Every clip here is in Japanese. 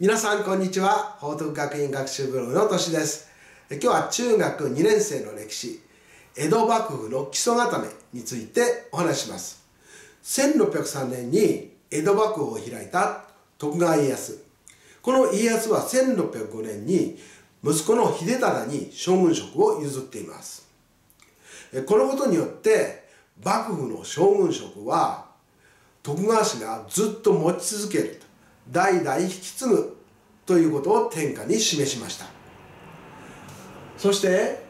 皆さんこんにちは。報徳学院学習ブログのとしです。今日は中学2年生の歴史。江戸幕府の基礎固めについてお話します。1603年に江戸幕府を開いた徳川家康。この家康は1605年に息子の秀忠に将軍職を譲っています。このことによって幕府の将軍職は徳川氏がずっと持ち続けると。代々引き継ぐということを天下に示しました。そして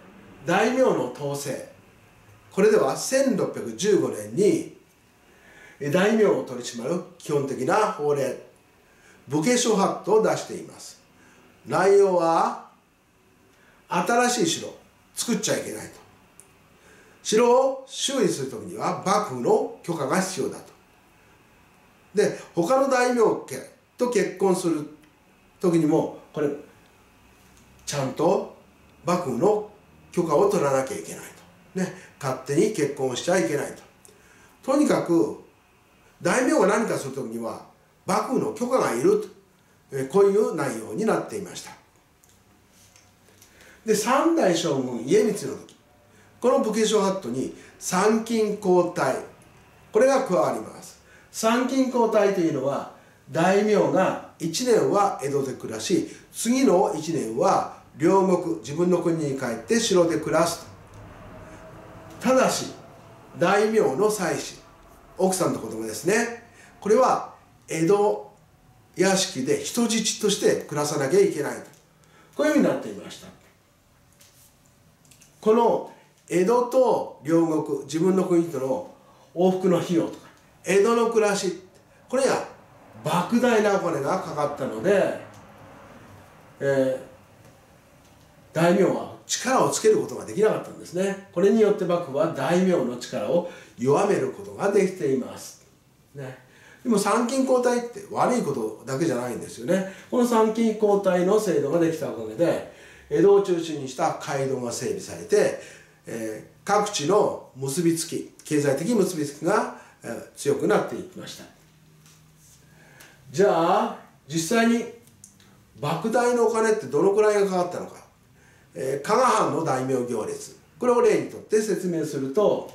大名の統制。これでは1615年に大名を取り締まる基本的な法令。武家諸法度を出しています。内容は新しい城作っちゃいけないと。城を修理する時には幕府の許可が必要だと。で他の大名家と結婚する時にもこれちゃんと幕府の許可を取らなきゃいけないと。ね。勝手に結婚しちゃいけないと。とにかく大名が何かする時には幕府の許可がいると。えこういう内容になっていました。で三代将軍家光の時。この武家諸法度に参勤交代。これが加わります。参勤交代というのは大名が1年は江戸で暮らし次の1年は両国自分の国に帰って城で暮らす。ただし大名の妻子奥さんと子供ですね。これは江戸屋敷で人質として暮らさなきゃいけないと。こういうふうになっていました。この江戸と両国自分の国との往復の費用とか江戸の暮らしこれが莫大なお金がかかったので、えー、大名は力をつけることができなかったんですね。これによって幕府は大名の力を弱めることができています、ね、でも参勤交代って悪いことだけじゃないんですよね。この参勤交代の制度ができたおかげで江戸を中心にした街道が整備されて、えー、各地の結びつき経済的結びつきが、えー、強くなっていきました。じゃあ実際に莫大なお金ってどのくらいがかかったのか、えー、加賀藩の大名行列。これを例にとって説明すると、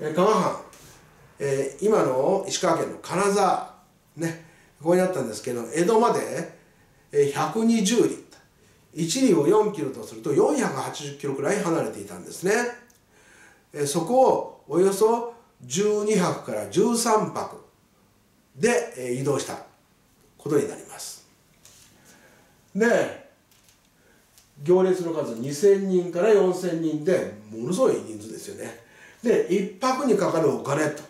えー、加賀藩、えー、今の石川県の金沢ねここにあったんですけど江戸まで120里。1里を4キロとすると480キロくらい離れていたんですね、えそこをおよそ12泊から13泊で、え移動した。ことになります。で行列の数2000人から4000人でものすごい人数ですよね。で1泊にかかるお金と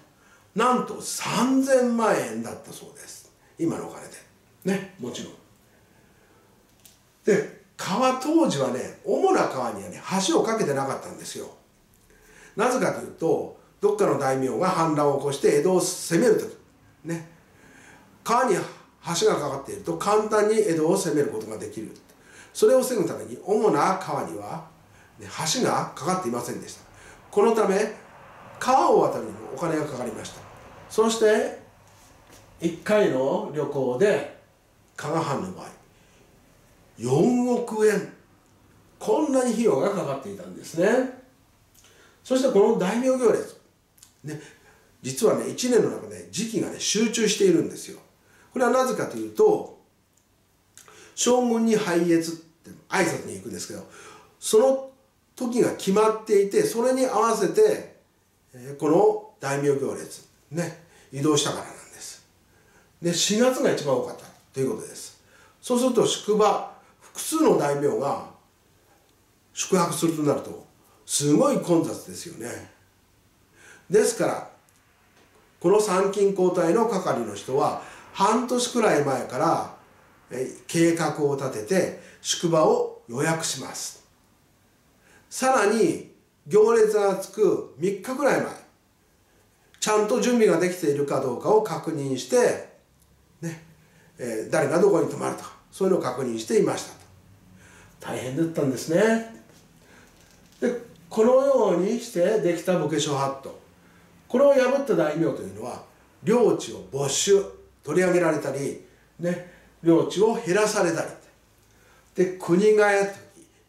なんと3000万円だったそうです。今のお金で。ねもちろん。で川当時はね主な川にはね橋を架けてなかったんですよ。なぜかというとどっかの大名が反乱を起こして江戸を攻めるとね。川に橋がかかっていると簡単に江戸を攻めることができる。それを防ぐために主な川には橋がかかっていませんでした。このため川を渡るにもお金がかかりました。そして1回の旅行で加賀藩の場合4億円。こんなに費用がかかっていたんですね。そしてこの大名行列。ね実はね1年の中で時期がね集中しているんですよ。これはなぜかというと将軍に拝謁って挨拶に行くんですけどその時が決まっていてそれに合わせてこの大名行列ね移動したからなんです。で4月が一番多かったということです。そうすると宿場複数の大名が宿泊するとなるとすごい混雑ですよね。ですからこの参勤交代の係の人は半年くらい前から計画を立てて宿場を予約します。さらに行列がつく3日くらい前ちゃんと準備ができているかどうかを確認してね、えー、誰がどこに泊まるとかそういうのを確認していました。大変だったんですね。でこのようにしてできた武家諸法度これを破った大名というのは領地を没収。取り上げられたり、ね、領地を減らされたり。で国がやった時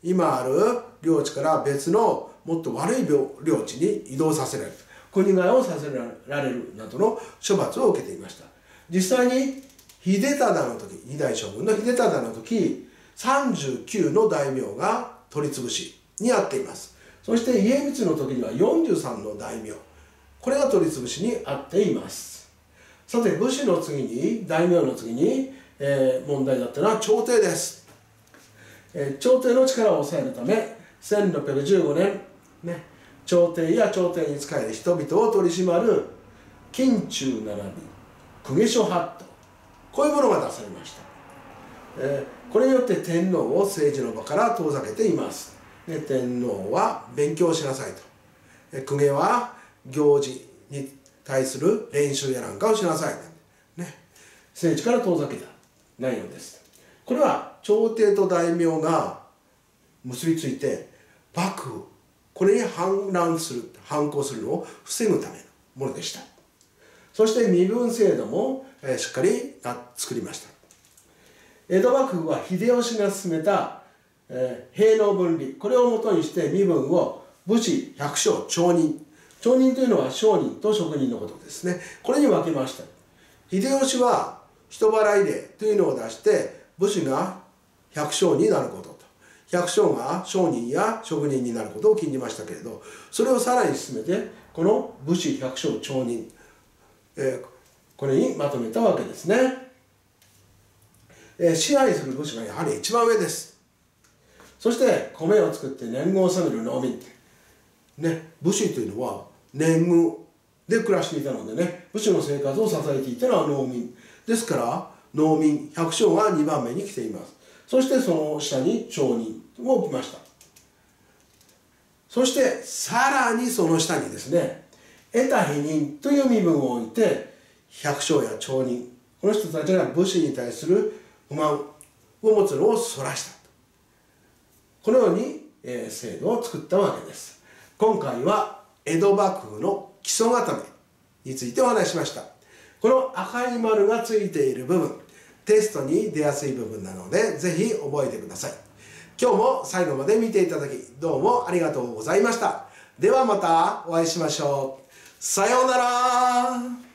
今ある領地から別のもっと悪い領地に移動させられる。国替えをさせられるなどの処罰を受けていました。実際に秀忠の時二代将軍の秀忠の時39の大名が取り潰しにあっています。そして家光の時には43の大名。これが取り潰しにあっています。さて武士の次に大名の次に、えー、問題だったのは朝廷です、えー、朝廷の力を抑えるため1615年ね朝廷や朝廷に仕える人々を取り締まる近中並び公家諸法度こういうものが出されました、えー、これによって天皇を政治の場から遠ざけています。で天皇は勉強しなさいと、えー、公家は行事に対する練習やなんかをしなさい。ね。政治から遠ざけた内容です。これは朝廷と大名が結びついて幕府これに反乱する反抗するのを防ぐためのものでした。そして身分制度も、え、しっかり作りました。江戸幕府は秀吉が進めた、えー、兵農分離。これをもとにして身分を武士百姓町人町人というのは商人と職人のことですね。これに分けました秀吉は人払い令というのを出して武士が百姓になること百姓が商人や職人になることを禁じましたけれどそれをさらに進めてこの武士百姓町人、えー、これにまとめたわけですね、えー、支配する武士がやはり一番上です。そして米を作って年貢を納める農民ね武士というのは年貢で暮らしていたのでね武士の生活を支えていたのは農民。ですから農民百姓が2番目に来ています。そしてその下に町人を置きました。そしてさらにその下にですね得た否認という身分を置いて百姓や町人この人たちが武士に対する不満を持つのをそらした。このように、えー、制度を作ったわけです。今回は江戸幕府の基礎固めについてお話しました。この赤い丸がついている部分テストに出やすい部分なのでぜひ覚えてください。今日も最後まで見ていただきどうもありがとうございました。ではまたお会いしましょう。さようなら。